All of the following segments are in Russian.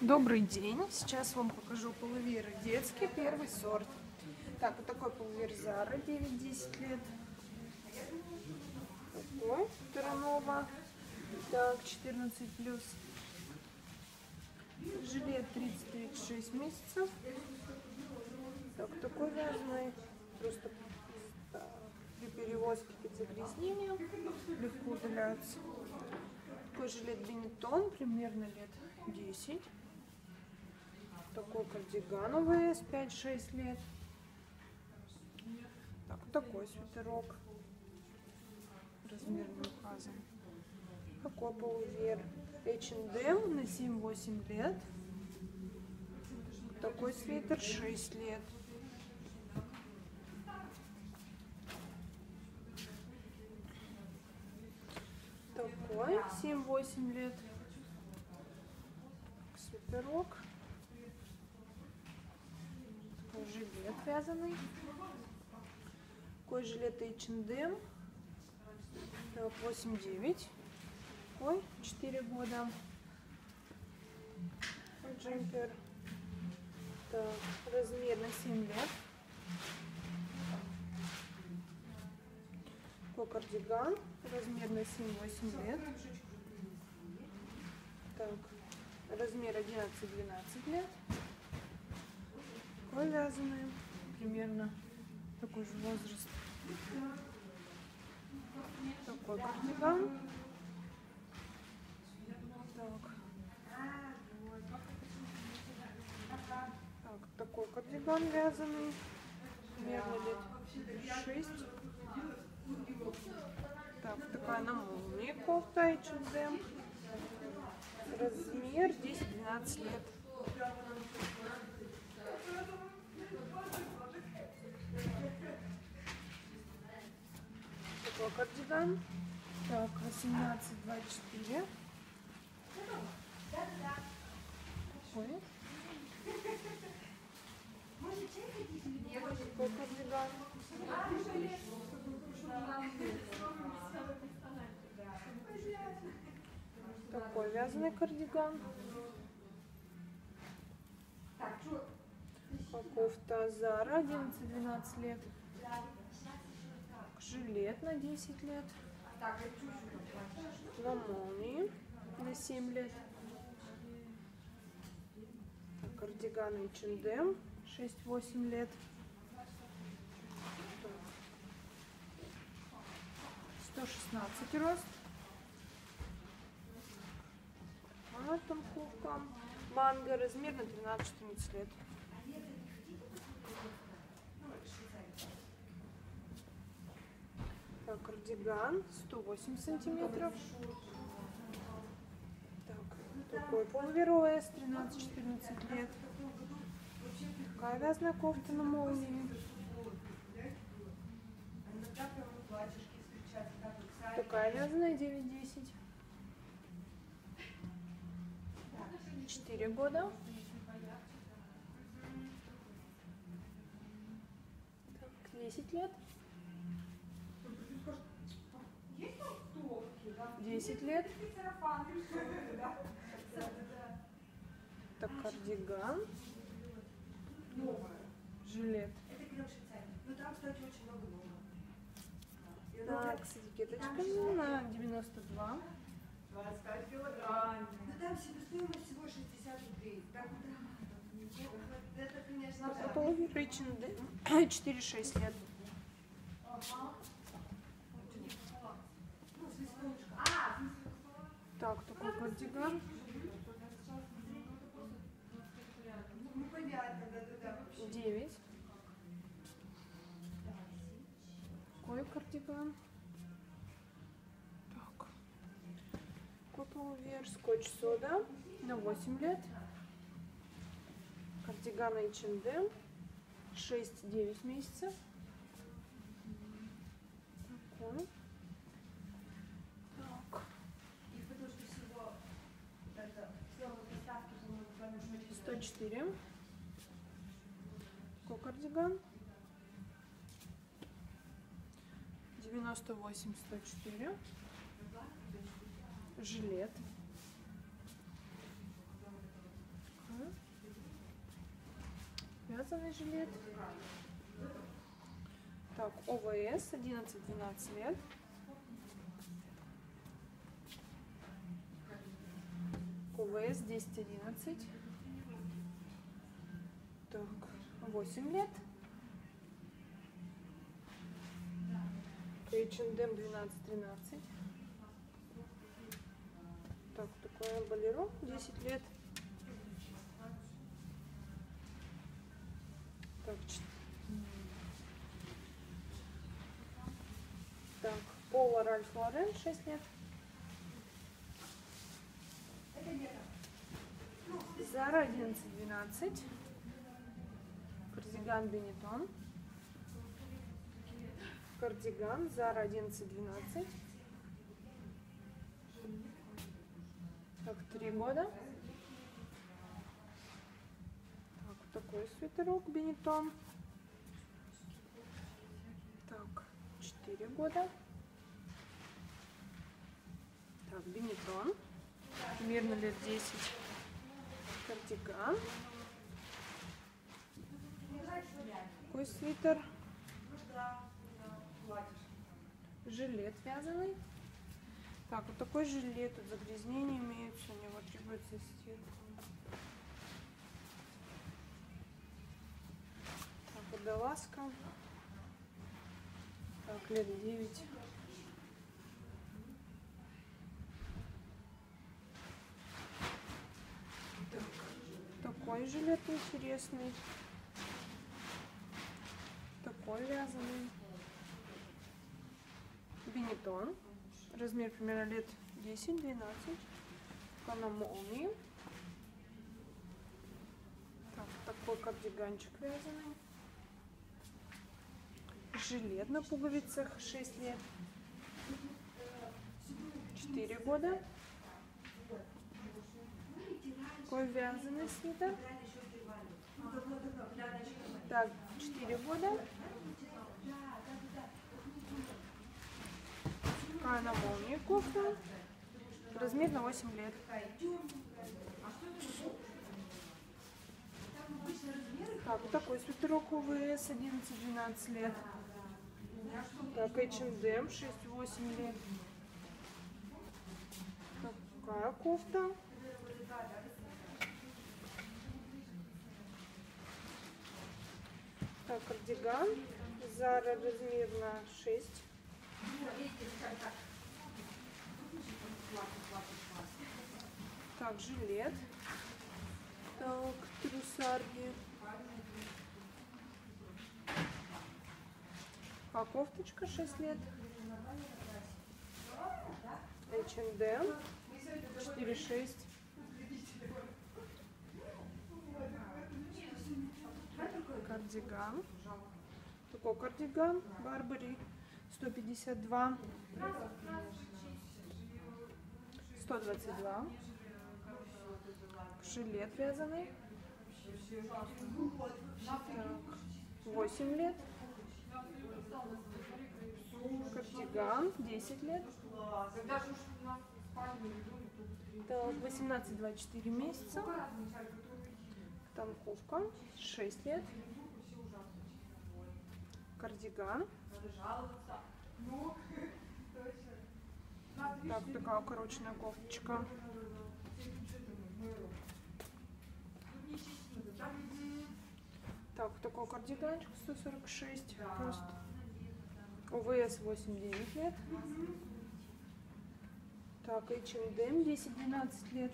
Добрый день! Сейчас вам покажу пуловеры детские, первый сорт. Так, вот такой пуловер Зара, 9-10 лет. Такой, Таранова, так, 14 плюс. Жилет 30-36 месяцев. Так, такой вязаный, просто при перевозке под загрязнением легко удаляется. Такой жилет Бенетон, примерно лет 10. Такой кардиган ВС 5-6 лет. Так, такой свитерок. Размер не указан. Такой полувер H&M на 7-8 лет. Такой свитер 6 лет. Такой 7-8 лет. Свитерок. Такой жилет вязаный. Такой жилет H&M. Так, 8-9. Ой, 4 года. Джемпер. Так, размер на 7 лет. Такой кардиган. Размер на 7-8 лет. Так, размер 11-12 лет. Такой вязаный. Примерно такой же возраст. Такой кардиган. Так. Так, такой кардиган вязаный. Примерно лет 6. Так, такая на молнии кофта H&M. Размер 10-12 лет. Кардиган. Так, 18-24. Ой. Такой кардиган. Такой вязаный кардиган. Кофта Зара 11-12 лет. Жилет на 10 лет. На молнии на 7 лет. Кардиган H&M 6-8 лет. 116 рост. А там кофта. Манго размер на 13-14 лет. Так, кардиган 108 сантиметров. Так, такой полуверовый с 13-14 лет. Такая вязаная кофта на молнии. Такая вязаная 9-10. 4 года. Так, 10 лет. 10 лет. Так, кардиган. Жилет. Там, кстати, очень много нового. Так, с этикеточками на 92. 25 килограмм. Ну там себестоимость всего 60 рублей. Так вот, это, конечно, H&M 4-6 лет. ну, свисточка. А, Так, такой кардиган. 9. Такой кардиган. Так. Такой полувер. Скотч сода на 8 лет. Кардиган H&M 6-9 месяцев. Такой. Так. И потому что всего это слово доставки, по-моему, по-моему, 104. Такой кардиган. 98, 104. Жилет. вязаный жилет. Так, ОВС 11-12 лет. ОВС 10-11. Так, 8 лет. H&M 12-13. Так, такое болеро 10 лет. Так, так Пола Ральф Лорен 6 лет. Зара 11-12. Кардиган Бенетон. Кардиган Зара 11-12. Так, три года. Так, вот такой свитерок Бенетон. Так, четыре года. Так, Бенетон. Примерно лет 10. Кардиган. Такой свитер. Жилет вязаный. Так, вот такой жилет, тут загрязнения имеются, у него требуется стирка. Так, водолазка. Так, лет 9. Так, такой жилет интересный. Такой вязаный. Бенетон. Размер примерно лет 10-12. Такая на молнии. Так, такой кардиганчик вязаный. Жилет на пуговицах 6 лет. 4 года. Такой вязаный свитер. Так, 4 года. Такая на молнии кофта. Размер на 8 лет. Так, вот такой свитерок УВС 11-12 лет. Так, H&M 6-8 лет. Такая кофта. Так, кардиган. Зара размер на 6. Так, жилет. Так, трусарги. А кофточка 6 лет. H&M 4-6. Кардиган. Такой кардиган Барбари 152. 122. Жилет вязаный. Так, 8 лет. Кардиган 10 лет. Так, 18-24 месяца. Танковка 6 лет. Кардиган. Так, такая укороченная кофточка. Так, такой кардиганчик 146 рост. ОВС 8-9 лет. Так, H&M 10-12 лет.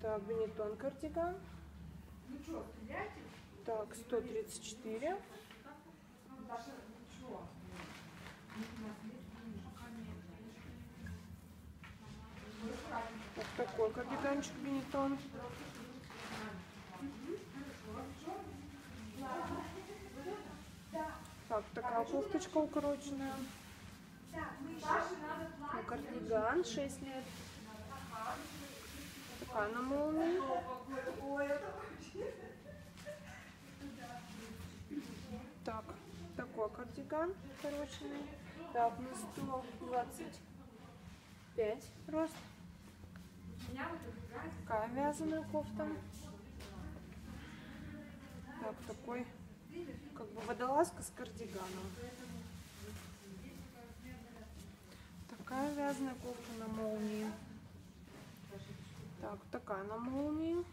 Так, Бенетон кардиган. Так, 134. Вот такой кардиганчик Бенетон. Так, такая кофточка укороченная. Ну, кардиган 6 лет. Такая на молнии. Так, такой кардиган укороченный. Так, на 125 рост. Такая вязаная кофта. Так, такой, как бы водолазка с кардиганом. Такая вязаная кофта на молнии. Так, такая на молнии.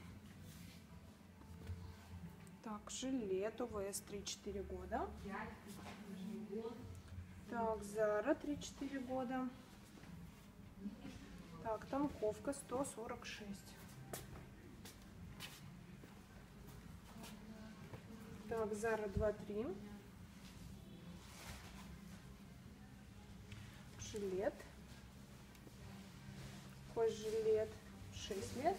Так, жилет УВС 3-4 года. Так, Зара 3-4 года. Так, танковка 146. Так, Зара 2-3. Жилет. Такой жилет 6 лет.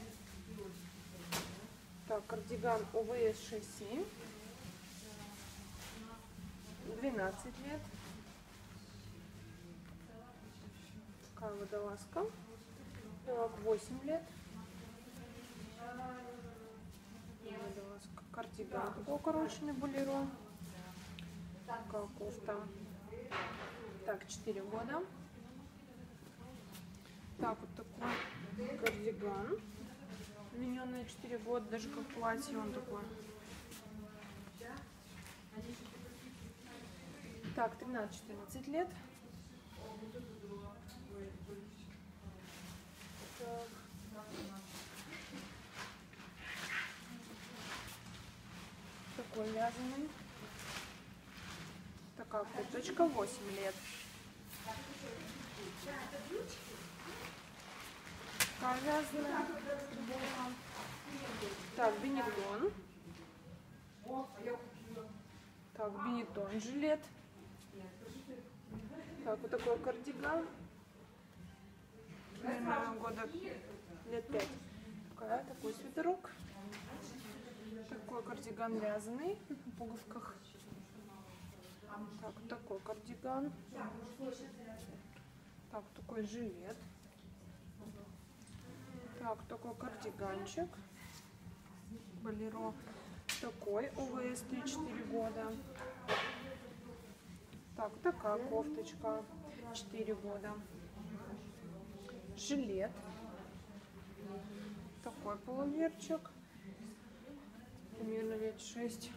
Так, кардиган УВС 6-7. 12 лет. Такая водолазка. Так, 8 лет. Водолазка. Кардиган такой укороченный болеро. Такая кофта. Так, 4 года. Так, вот такой кардиган. Линенный 4 года, даже как платье он такой. Так, 13-14 лет. Так. Такой вязаный. Такая курточка, 8 лет. Футболка. Так, бенетон. Так, бенетон, жилет. Так, вот такой кардиган. Примерно года лет пять. Такой свитерок. Такой кардиган вязаный в пуговках. Так, такой кардиган. Так, такой жилет. Так, такой кардиганчик. Болеро. Такой ОВС 3-4 года. Так, такая кофточка. 4 года. Жилет. Такой полуверчик. Примерно лет 6.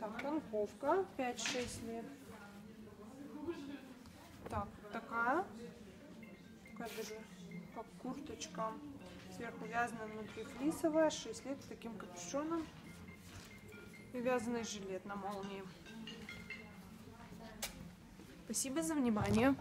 Так, танковка. 5-6 лет. Так, такая. Такая как курточка. Сверху вязаная, внутри флисовая. 6 лет с таким капюшоном. И вязаный жилет на молнии. Спасибо за внимание.